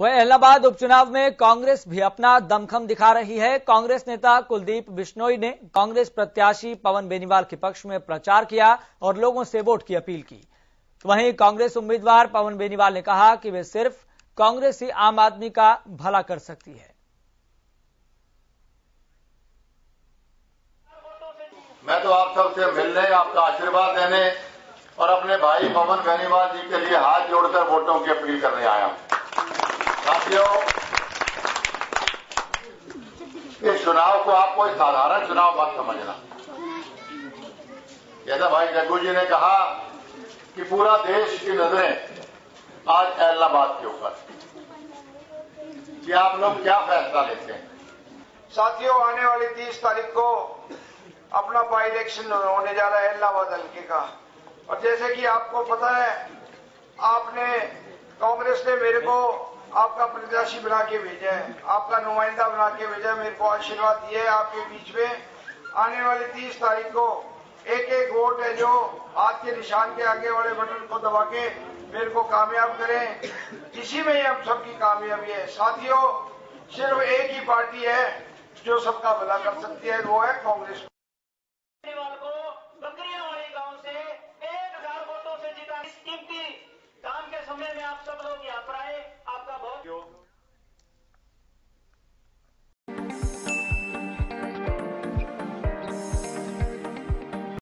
वह इलाहाबाद उपचुनाव में कांग्रेस भी अपना दमखम दिखा रही है। कांग्रेस नेता कुलदीप बिश्नोई ने कांग्रेस प्रत्याशी पवन बेनीवाल के पक्ष में प्रचार किया और लोगों से वोट की अपील की। वहीं कांग्रेस उम्मीदवार पवन बेनीवाल ने कहा कि वे सिर्फ़ कांग्रेस ही आम आदमी का भला कर सकती है। मैं तो आप सबसे मिलने, आपका आशीर्वाद देने और अपने भाई पवन बेनीवाल जी के लिए हाथ जोड़कर वोटों की अपील करने आया हूँ। साथियों, इस चुनाव को आप कोई साधारण चुनाव मत समझना। जैसा भाई जग्गू जी ने कहा कि पूरा देश की नज़रें आज इलाहाबाद के ऊपर। कि आप लोग क्या फैसला लेते हैं? साथियों, आने वाली तीस तारीख को अपना बाई इलेक्शन होने जा रहा है इलाहाबाद हल्के का। और जैसे कि आपको पता है, आपने कांग्रेस ने मेरे को आपका प्रत्याशी बना के भेजा है। आपका नुमाइंदा बना के भेजा है। मेरे को आशीर्वाद दिए है आपके बीच में। आने वाली तीस तारीख को एक एक वोट है जो हाथ के निशान के आगे वाले बटन को दबा के मेरे को कामयाब करें। इसी में ही हम सबकी कामयाबी है। साथियों, सिर्फ़ एक ही पार्टी है जो सबका भला कर सकती है, वो है कांग्रेस। को बकरियाँ गाँव से एक हज़ार वोटों से जीता। इस कीमती काम के समय में आप सब लोग यहाँ पर आए।